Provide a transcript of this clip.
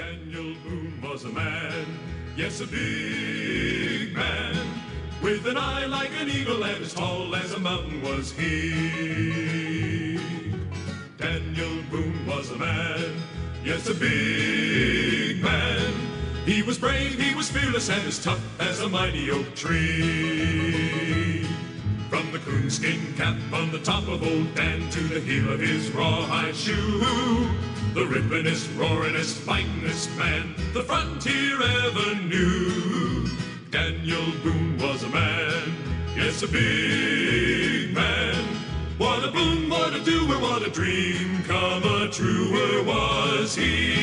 Daniel Boone was a man, yes, a big man, with an eye like an eagle and as tall as a mountain was he. Daniel Boone was a man, yes, a big man. He was brave, he was fearless, and as tough as a mighty oak tree. From the coonskin cap on the top of old Dan to the heel of his rawhide shoe. The rippinest, roarinest, fightinest man the frontier ever knew. Daniel Boone was a man, yes, a big man. What a Boone, what a doer, what a dream come a truer was he.